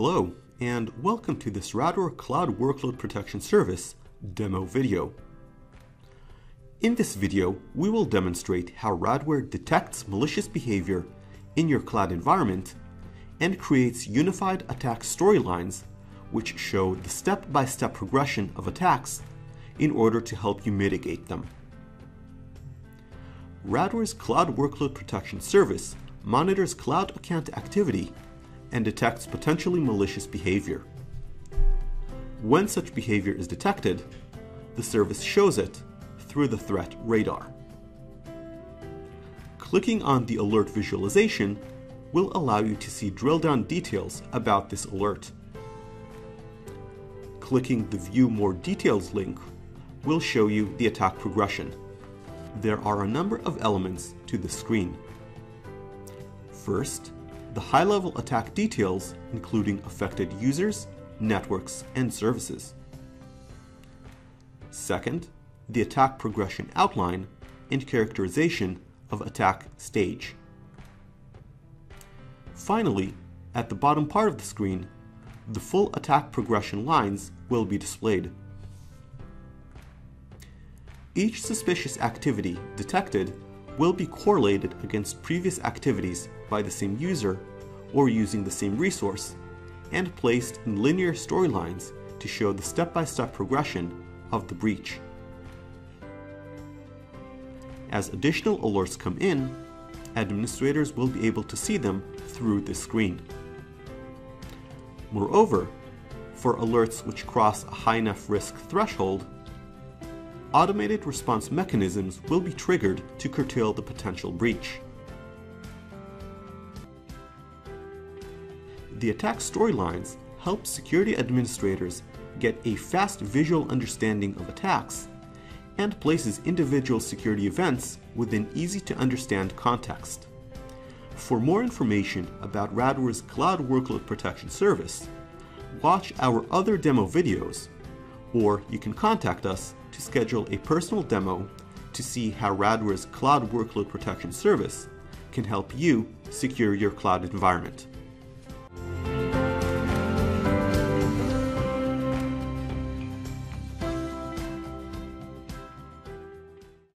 Hello, and welcome to this Radware Cloud Workload Protection Service demo video. In this video, we will demonstrate how Radware detects malicious behavior in your cloud environment and creates unified attack storylines which show the step-by-step -step progression of attacks in order to help you mitigate them. Radware's Cloud Workload Protection Service monitors cloud account activity and detects potentially malicious behavior. When such behavior is detected, the service shows it through the threat radar. Clicking on the alert visualization will allow you to see drill down details about this alert. Clicking the View More Details link will show you the attack progression. There are a number of elements to the screen. First, the high-level attack details including affected users, networks, and services. Second, the attack progression outline and characterization of attack stage. Finally, at the bottom part of the screen, the full attack progression lines will be displayed. Each suspicious activity detected will be correlated against previous activities by the same user or using the same resource, and placed in linear storylines to show the step-by-step -step progression of the breach. As additional alerts come in, administrators will be able to see them through this screen. Moreover, for alerts which cross a high enough risk threshold, automated response mechanisms will be triggered to curtail the potential breach. The attack storylines help security administrators get a fast visual understanding of attacks and places individual security events within easy to understand context. For more information about Radware's Cloud Workload Protection Service, watch our other demo videos, or you can contact us to schedule a personal demo to see how Radware's Cloud Workload Protection Service can help you secure your cloud environment.